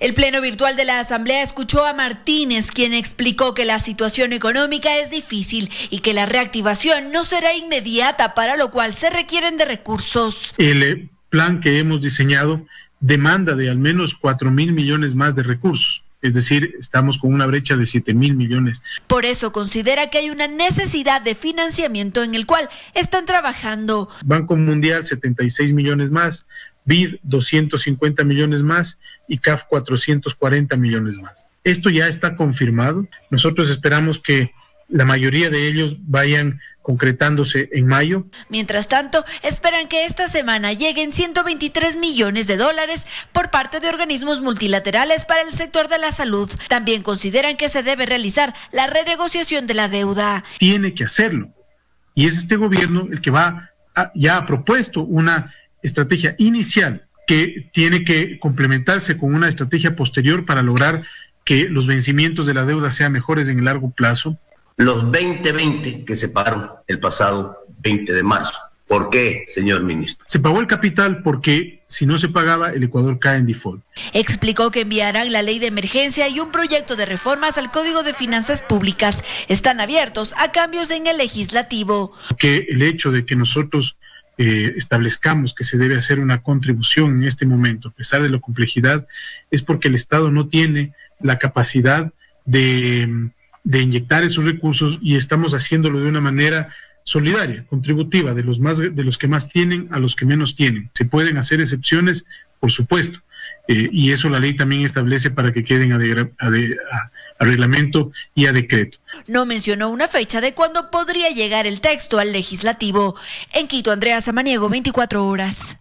El Pleno Virtual de la Asamblea escuchó a Martínez, quien explicó que la situación económica es difícil y que la reactivación no será inmediata, para lo cual se requieren de recursos. El eh, plan que hemos diseñado demanda de al menos 4 mil millones más de recursos. Es decir, estamos con una brecha de 7 mil millones. Por eso considera que hay una necesidad de financiamiento en el cual están trabajando. Banco Mundial, 76 millones más. BID 250 millones más y CAF 440 millones más. Esto ya está confirmado. Nosotros esperamos que la mayoría de ellos vayan concretándose en mayo. Mientras tanto, esperan que esta semana lleguen 123 millones de dólares por parte de organismos multilaterales para el sector de la salud. También consideran que se debe realizar la renegociación de la deuda. Tiene que hacerlo. Y es este gobierno el que va ya ha propuesto una estrategia inicial que tiene que complementarse con una estrategia posterior para lograr que los vencimientos de la deuda sean mejores en el largo plazo. Los 2020 que se pagaron el pasado 20 de marzo. ¿Por qué, señor ministro? Se pagó el capital porque si no se pagaba, el Ecuador cae en default. Explicó que enviarán la ley de emergencia y un proyecto de reformas al Código de Finanzas Públicas. Están abiertos a cambios en el legislativo. Que el hecho de que nosotros eh, establezcamos que se debe hacer una contribución en este momento, a pesar de la complejidad, es porque el Estado no tiene la capacidad de, de inyectar esos recursos y estamos haciéndolo de una manera solidaria, contributiva, de los, más, de los que más tienen a los que menos tienen. Se pueden hacer excepciones, por supuesto, eh, y eso la ley también establece para que queden a, a, a reglamento y a decreto. No mencionó una fecha de cuándo podría llegar el texto al legislativo. En Quito, Andrea Samaniego, 24 horas.